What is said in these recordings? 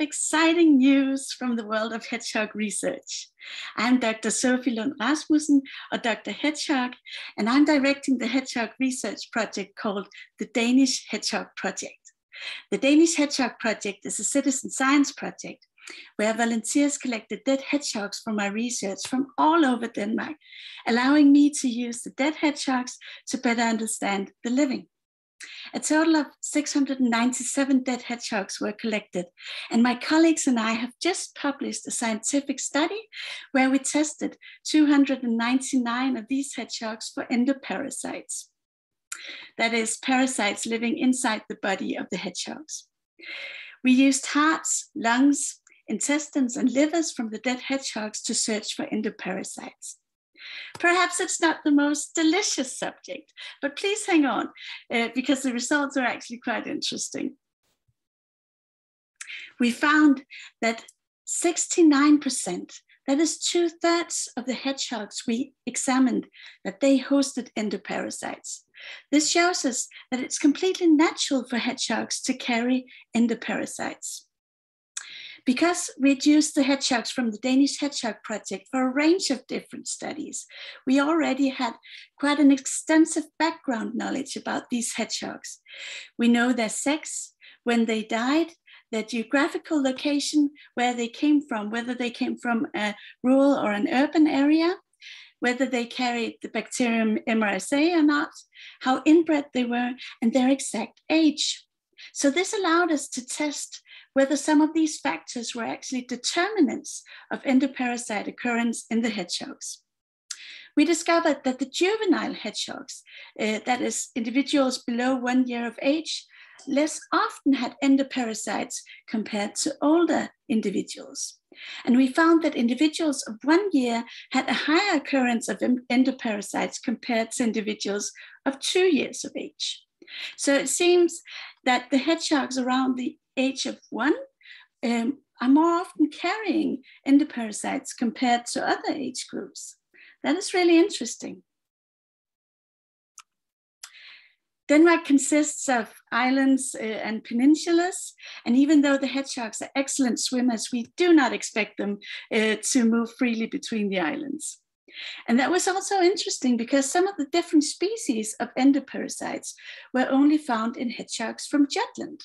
have exciting news from the world of hedgehog research. I'm Dr. Sophie Lund Rasmussen, or Dr. Hedgehog, and I'm directing the hedgehog research project called the Danish Hedgehog Project. The Danish Hedgehog Project is a citizen science project where volunteers collected dead hedgehogs for my research from all over Denmark, allowing me to use the dead hedgehogs to better understand the living. A total of 697 dead hedgehogs were collected, and my colleagues and I have just published a scientific study where we tested 299 of these hedgehogs for endoparasites. That is, parasites living inside the body of the hedgehogs. We used hearts, lungs, intestines, and livers from the dead hedgehogs to search for endoparasites. Perhaps it's not the most delicious subject, but please hang on uh, because the results are actually quite interesting. We found that 69%, that is two thirds of the hedgehogs we examined, that they hosted endoparasites. This shows us that it's completely natural for hedgehogs to carry endoparasites. Because we'd used the hedgehogs from the Danish Hedgehog Project for a range of different studies, we already had quite an extensive background knowledge about these hedgehogs. We know their sex, when they died, their geographical location, where they came from, whether they came from a rural or an urban area, whether they carried the bacterium MRSA or not, how inbred they were, and their exact age. So this allowed us to test whether some of these factors were actually determinants of endoparasite occurrence in the hedgehogs. We discovered that the juvenile hedgehogs, uh, that is, individuals below one year of age, less often had endoparasites compared to older individuals. And we found that individuals of one year had a higher occurrence of endoparasites compared to individuals of two years of age. So it seems that the hedgehogs around the age of one um, are more often carrying endoparasites compared to other age groups. That is really interesting. Denmark consists of islands uh, and peninsulas, and even though the hedgehogs are excellent swimmers, we do not expect them uh, to move freely between the islands. And that was also interesting because some of the different species of endoparasites were only found in hedgehogs from Jutland.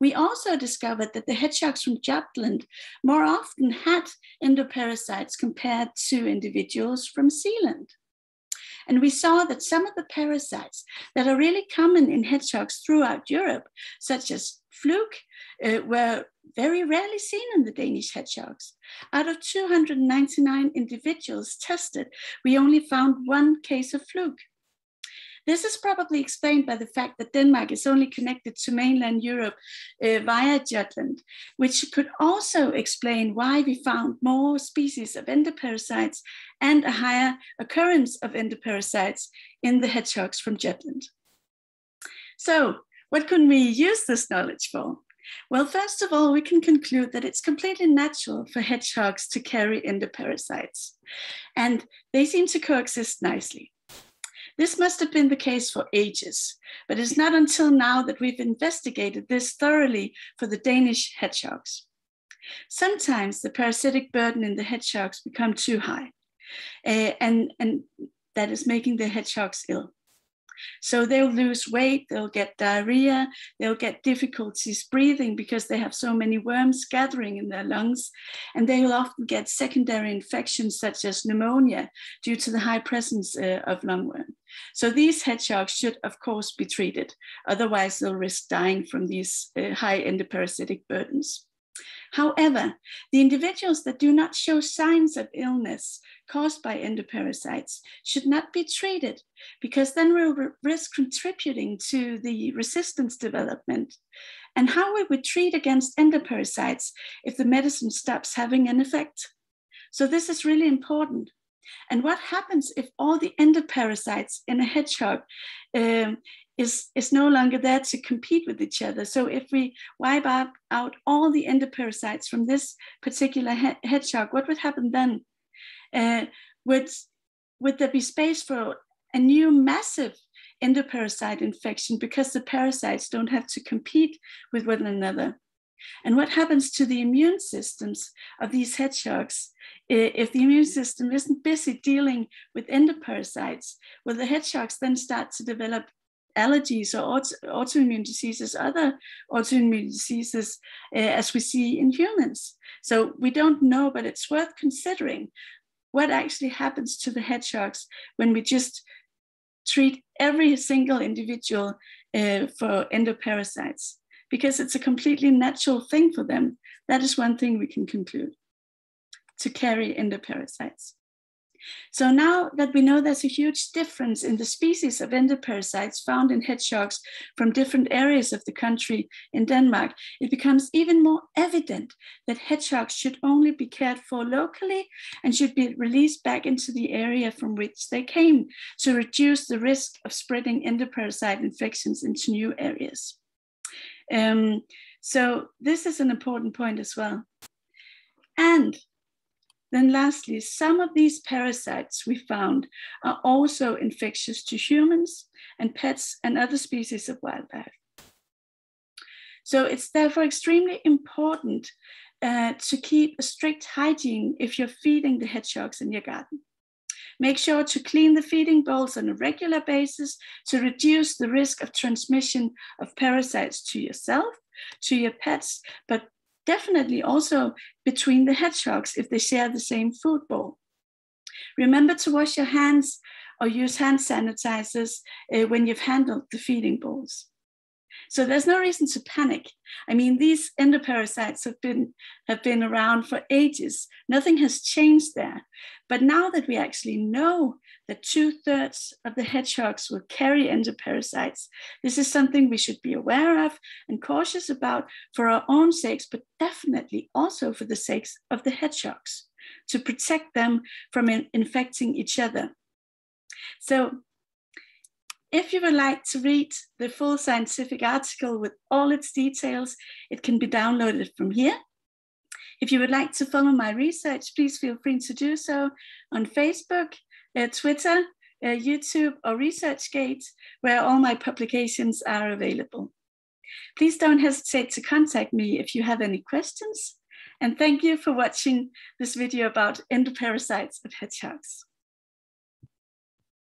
We also discovered that the hedgehogs from Jutland more often had endoparasites compared to individuals from Zealand. And we saw that some of the parasites that are really common in hedgehogs throughout Europe, such as fluke, uh, were very rarely seen in the Danish hedgehogs. Out of 299 individuals tested, we only found one case of fluke. This is probably explained by the fact that Denmark is only connected to mainland Europe uh, via Jutland, which could also explain why we found more species of endoparasites and a higher occurrence of endoparasites in the hedgehogs from Jutland. So, what can we use this knowledge for? Well, first of all, we can conclude that it's completely natural for hedgehogs to carry endoparasites, and they seem to coexist nicely. This must have been the case for ages, but it's not until now that we've investigated this thoroughly for the Danish hedgehogs. Sometimes the parasitic burden in the hedgehogs become too high, uh, and, and that is making the hedgehogs ill. So they'll lose weight, they'll get diarrhea, they'll get difficulties breathing because they have so many worms gathering in their lungs. And they will often get secondary infections such as pneumonia due to the high presence uh, of lungworm. So these hedgehogs should, of course, be treated. Otherwise, they'll risk dying from these uh, high endoparasitic burdens. However, the individuals that do not show signs of illness caused by endoparasites should not be treated because then we'll risk contributing to the resistance development. And how we treat against endoparasites if the medicine stops having an effect? So this is really important. And what happens if all the endoparasites in a hedgehog um, is, is no longer there to compete with each other. So if we wipe out, all the endoparasites from this particular he hedgehog, what would happen then? Uh, would, would there be space for a new massive endoparasite infection because the parasites don't have to compete with one another? And what happens to the immune systems of these hedgehogs if the immune system isn't busy dealing with endoparasites? Will the hedgehogs then start to develop allergies or auto, autoimmune diseases, other autoimmune diseases, uh, as we see in humans. So we don't know, but it's worth considering what actually happens to the hedgehogs when we just treat every single individual uh, for endoparasites, because it's a completely natural thing for them. That is one thing we can conclude to carry endoparasites. So now that we know there's a huge difference in the species of endoparasites found in hedgehogs from different areas of the country in Denmark, it becomes even more evident that hedgehogs should only be cared for locally and should be released back into the area from which they came to reduce the risk of spreading endoparasite infections into new areas. Um, so this is an important point as well. And then lastly, some of these parasites we found are also infectious to humans and pets and other species of wildlife. So it's therefore extremely important uh, to keep a strict hygiene if you're feeding the hedgehogs in your garden. Make sure to clean the feeding bowls on a regular basis to reduce the risk of transmission of parasites to yourself, to your pets, but definitely also between the hedgehogs if they share the same food bowl. Remember to wash your hands or use hand sanitizers uh, when you've handled the feeding bowls. So there's no reason to panic. I mean, these endoparasites have been, have been around for ages. Nothing has changed there. But now that we actually know that two thirds of the hedgehogs will carry endoparasites, this is something we should be aware of and cautious about for our own sakes, but definitely also for the sakes of the hedgehogs to protect them from in infecting each other. So if you would like to read the full scientific article with all its details, it can be downloaded from here. If you would like to follow my research, please feel free to do so on Facebook, uh, Twitter, uh, YouTube, or ResearchGate, where all my publications are available. Please don't hesitate to contact me if you have any questions. And thank you for watching this video about endoparasites of hedgehogs.